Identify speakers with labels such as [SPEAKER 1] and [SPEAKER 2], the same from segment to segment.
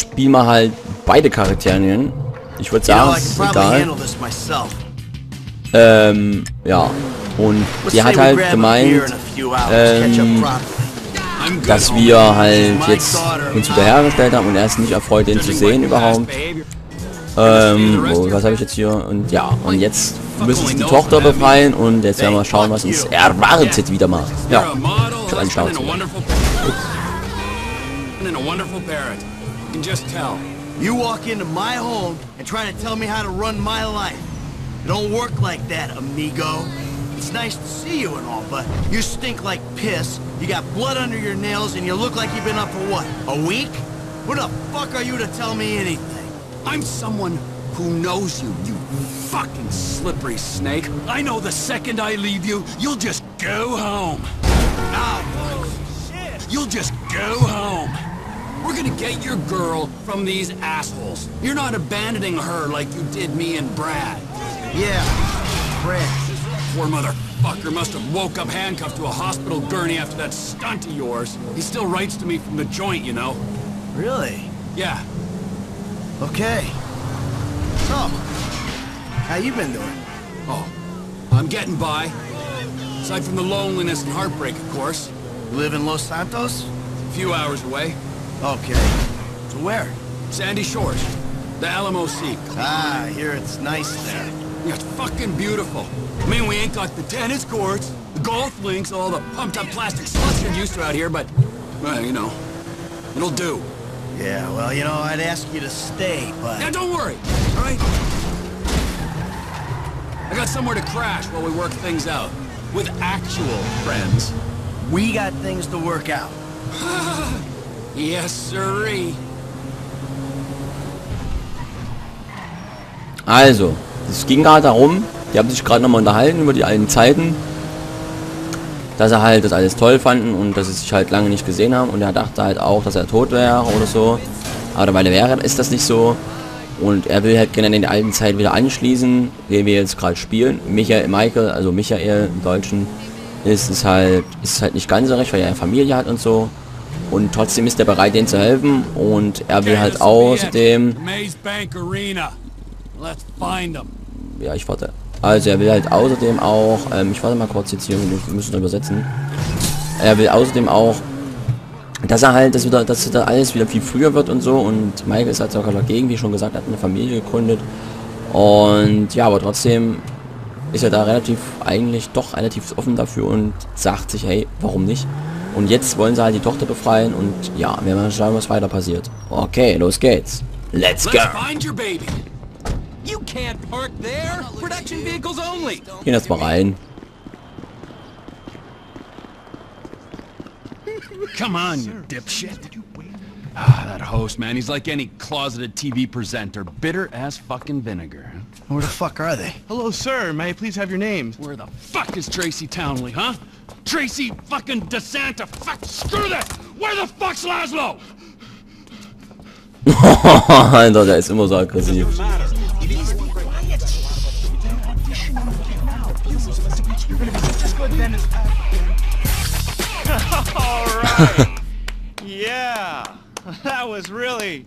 [SPEAKER 1] spielen wir halt beide Charakterien. Ich würde sagen, es ist egal. Ähm, ja. Und die hat halt gemeint, ähm, dass wir halt jetzt uns wiederhergestellt haben und er ist nicht erfreut, den zu sehen überhaupt. Ähm, oh, was habe ich jetzt hier? Und ja, und jetzt müssen sie die Tochter befreien und jetzt werden wir schauen, was uns erwartet wieder mal. Ja, ein Schnauze. You just tell. You walk into my home and try to tell me how to run my life. It don't work like that, amigo. It's nice to see you and all, but you stink like piss, you got blood under your nails, and you look like you've been up for what, a week? Who the fuck are you to tell me anything? I'm someone who knows you, you fucking slippery snake. I know the second I leave you, you'll just go home. Oh! You'll just go home. We're gonna get your girl from these assholes. You're not abandoning her like you did me and Brad. Yeah, Brad. Poor motherfucker must have woke up handcuffed to a hospital gurney after that stunt of yours. He still writes to me from the joint, you know. Really? Yeah. Okay. So, how you been doing? Oh, I'm getting by. Aside from the loneliness and heartbreak, of course. You live in Los Santos? A few hours away. Okay. So where? Sandy Shores. The Alamo Sea. Ah, here it's nice there. Yeah, it's fucking beautiful. I mean, we ain't got the tennis courts, the golf links, all the pumped-up plastic sluts you're used to out here, but, well, you know, it'll do. Yeah, well, you know, I'd ask you to stay, but... Yeah, don't worry, all right? I got somewhere to crash while we work things out. With actual friends. We got things to work out. yes, sirree. Also, es ging gerade darum, die haben sich gerade nochmal unterhalten über die alten Zeiten. Dass er halt das alles toll fanden und dass sie sich halt lange nicht gesehen haben. Und er dachte halt auch, dass er tot wäre oder so. Aber er wäre, ist das nicht so. Und er will halt gerne in der alten Zeit wieder anschließen, den wir jetzt gerade spielen. Michael, Michael, also Michael im Deutschen, ist es halt, ist halt nicht ganz so recht, weil er eine Familie hat und so. Und trotzdem ist er bereit, denen zu helfen. Und er will halt außerdem... Ja, ich warte. Also er will halt außerdem auch, ähm, ich warte mal kurz jetzt hier, wir müssen übersetzen. Er will außerdem auch, dass er halt, dass wieder, dass da alles wieder viel früher wird und so. Und Michael ist halt sogar dagegen, wie schon gesagt, hat eine Familie gegründet. Und ja, aber trotzdem ist er da relativ, eigentlich doch relativ offen dafür und sagt sich, hey, warum nicht? Und jetzt wollen sie halt die Tochter befreien und ja, wir werden mal schauen, was weiter passiert. Okay, los geht's. Let's go! Gehen jetzt mal rein.
[SPEAKER 2] Come on, you dipshit. Ah, that host, man, he's like any closeted TV presenter. Bitter as fucking vinegar.
[SPEAKER 3] Where the fuck are they?
[SPEAKER 2] Hello, sir. May I please have your name? Where the fuck is Tracy Townley, huh? Tracy fucking DeSanta. Fuck, screw that! Where the fuck's Laszlo?
[SPEAKER 1] Alter, der ist immer so aggressiv.
[SPEAKER 4] All right. yeah, that was really...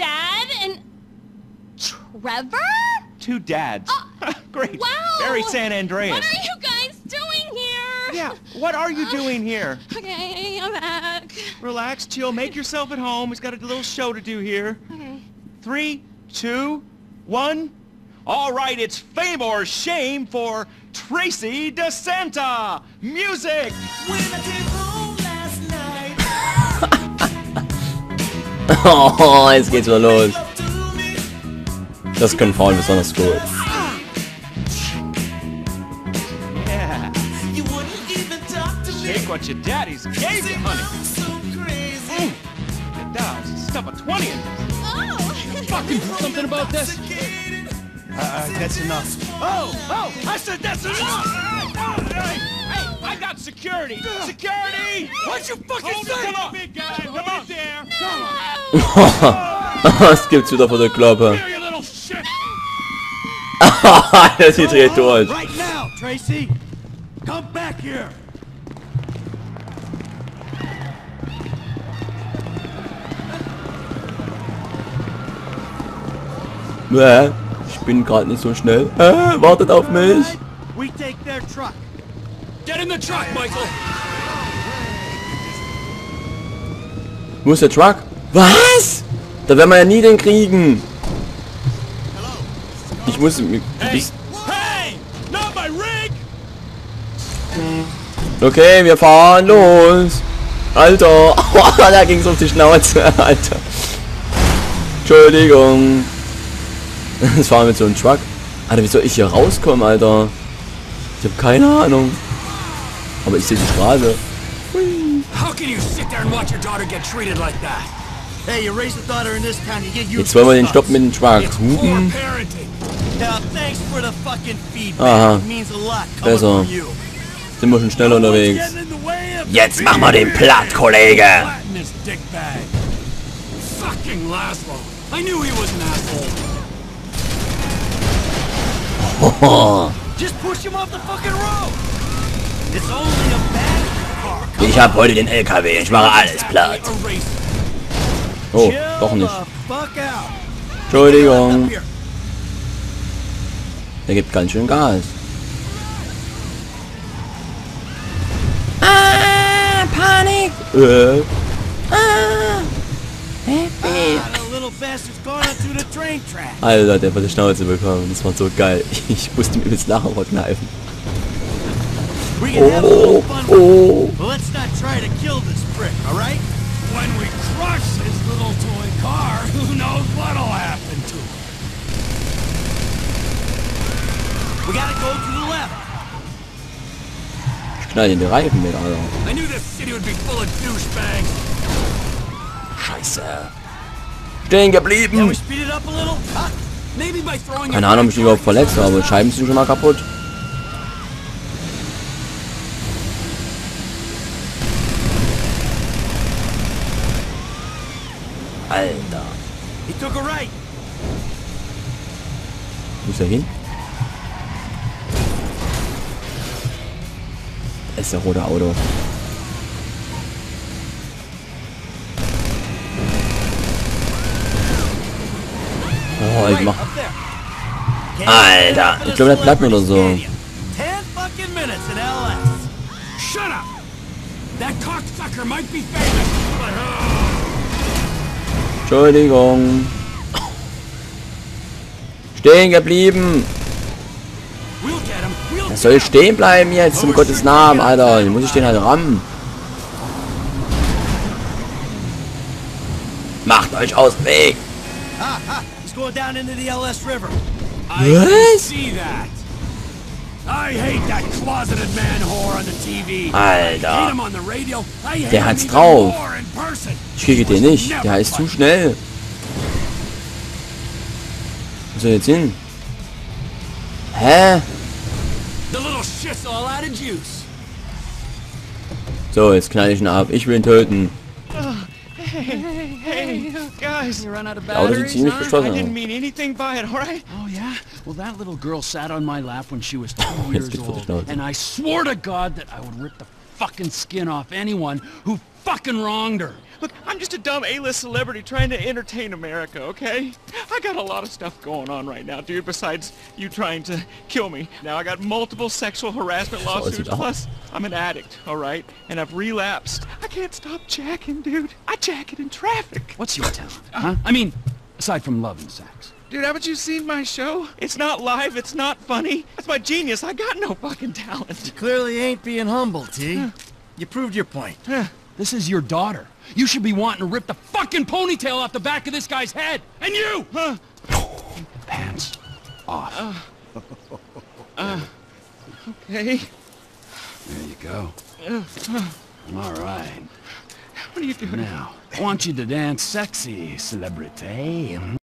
[SPEAKER 5] dad and Trevor?
[SPEAKER 4] Two dads.
[SPEAKER 5] Uh,
[SPEAKER 4] Great.
[SPEAKER 5] Wow.
[SPEAKER 4] Very San Andreas.
[SPEAKER 5] What are you guys doing here?
[SPEAKER 4] Yeah, what are you uh, doing here?
[SPEAKER 5] Okay, I'm back.
[SPEAKER 4] Relax, chill, make yourself at home. He's got a little show to do here.
[SPEAKER 5] Okay.
[SPEAKER 4] Three, two, one. All right, it's fame or shame for Tracy DeSanta. Music!
[SPEAKER 1] Oh, jetzt geht's mal los. Das können Frauen besonders gut.
[SPEAKER 4] Take what your daddy's gave you, honey. Mm. Your dad's stuff a 20 in this.
[SPEAKER 5] Oh!
[SPEAKER 2] fucking about this?
[SPEAKER 3] Uh, that's enough.
[SPEAKER 4] Oh, oh, I said that's hey, I got security! Security!
[SPEAKER 2] What'd you fucking
[SPEAKER 4] Hold
[SPEAKER 2] say?
[SPEAKER 4] come on, big guy! Come on there!
[SPEAKER 1] Was gibt's wieder vor der Klappe?
[SPEAKER 2] Here, you little shit!
[SPEAKER 1] Alter, sie dreht durch.
[SPEAKER 3] Right now, Tracy! Come back here!
[SPEAKER 1] Bäh, ich bin gerade nicht so schnell. Äh, wartet auf mich.
[SPEAKER 3] We take their truck.
[SPEAKER 2] Get in the truck, Michael!
[SPEAKER 1] Wo ist der Truck? Was? Da werden wir ja nie den kriegen. Ich muss...
[SPEAKER 4] My rig!
[SPEAKER 1] okay, wir fahren los. Alter, da ging's auf die Schnauze, Alter. Entschuldigung. Das fahren wir mit so einem Truck. Alter, wie soll ich hier rauskommen, Alter? Ich habe keine Ahnung. Aber ich sehe die Straße.
[SPEAKER 2] How can you sit there and watch your daughter get treated like that?
[SPEAKER 3] Hey, you raise a daughter in this town, you get used
[SPEAKER 1] Jetzt wollen wir den stoppen mit dem Truck. Hupen.
[SPEAKER 2] parenting.
[SPEAKER 3] Yeah, thanks for the fucking feedback.
[SPEAKER 1] Aha.
[SPEAKER 3] It means a lot coming
[SPEAKER 1] Besser. Sind wir schon schnell unterwegs. Jetzt mach mal den platt, Kollege.
[SPEAKER 2] Flatten his dickbag. Fucking Laszlo. I knew he was an asshole.
[SPEAKER 3] Just push him off the fucking road.
[SPEAKER 1] Ich hab heute den LKW. Ich mache alles platt. Oh, doch nicht. Entschuldigung. Der gibt ganz schön Gas. Ah, Panik. Äh.
[SPEAKER 3] Ah.
[SPEAKER 1] Alter, der hat die Schnauze bekommen. Das war so geil. Ich musste mir übelst lachen verkneifen.
[SPEAKER 3] We can have a little
[SPEAKER 1] Oh,
[SPEAKER 3] fun with
[SPEAKER 1] oh.
[SPEAKER 3] it, but let's not try to kill this prick, all right?
[SPEAKER 2] When we crush his little toy car, who knows what'll happen to him?
[SPEAKER 3] We gotta go to the left.
[SPEAKER 1] Ich knall den Reifen mit, Alter.
[SPEAKER 2] I knew this city would be full of douchebags.
[SPEAKER 1] Scheiße. Stehen geblieben.
[SPEAKER 3] we speed it up a little? Huh?
[SPEAKER 2] Maybe by throwing
[SPEAKER 1] Keine Ahnung, ob ich mich überhaupt verletzt habe. Scheiben sind schon mal kaputt. Alter.
[SPEAKER 3] He took a right.
[SPEAKER 1] Wo ist er hin? Das ist der rote Auto. Oh, ich mach... Alter, ich glaube, der bleibt mir nur so.
[SPEAKER 3] Canyon. Ten fucking minutes in LS.
[SPEAKER 2] Shut up! That cocksucker might be famous, but
[SPEAKER 1] Entschuldigung. Stehen geblieben. Er soll stehen bleiben jetzt, um Gottes Namen, Alter. Den muss ich den halt rammen. Macht euch aus dem Weg. Was? Alter. Der hat's drauf. Ich kriege den nicht. Der ist zu schnell. Wo soll er jetzt?
[SPEAKER 2] The little shit's all out of juice.
[SPEAKER 1] So, jetzt knall ich ihn ab. Ich will ihn töten.
[SPEAKER 4] Hey, guys,
[SPEAKER 2] You run out of
[SPEAKER 1] Der
[SPEAKER 2] batteries, huh?
[SPEAKER 4] I
[SPEAKER 1] beschlossen
[SPEAKER 4] didn't
[SPEAKER 1] aus.
[SPEAKER 4] mean anything by it, all right?
[SPEAKER 2] Oh yeah? Well, that little girl sat on my lap when she was two
[SPEAKER 1] jetzt
[SPEAKER 2] years
[SPEAKER 1] geht's vor die
[SPEAKER 2] old, and I swore to God that I would rip the fucking skin off anyone who fucking wronged her.
[SPEAKER 4] Look, I'm just a dumb A-list celebrity trying to entertain America, okay? I got a lot of stuff going on right now, dude, besides you trying to kill me. Now I got multiple sexual harassment lawsuits, plus I'm an addict, all right? And I've relapsed. I can't stop jacking, dude. I jack it in traffic.
[SPEAKER 2] What's your talent, huh? I mean, aside from love and sex.
[SPEAKER 4] Dude, haven't you seen my show? It's not live, it's not funny. That's my genius. I got no fucking talent.
[SPEAKER 3] You Clearly ain't being humble, T. You proved your point.
[SPEAKER 2] This is your daughter. You should be wanting to rip the fucking ponytail off the back of this guy's head. And you! Huh? Pants off.
[SPEAKER 4] Uh. Uh. Okay.
[SPEAKER 2] There you go. Uh, All right.
[SPEAKER 4] what are you doing?
[SPEAKER 2] Now, I want you to dance sexy, celebrity.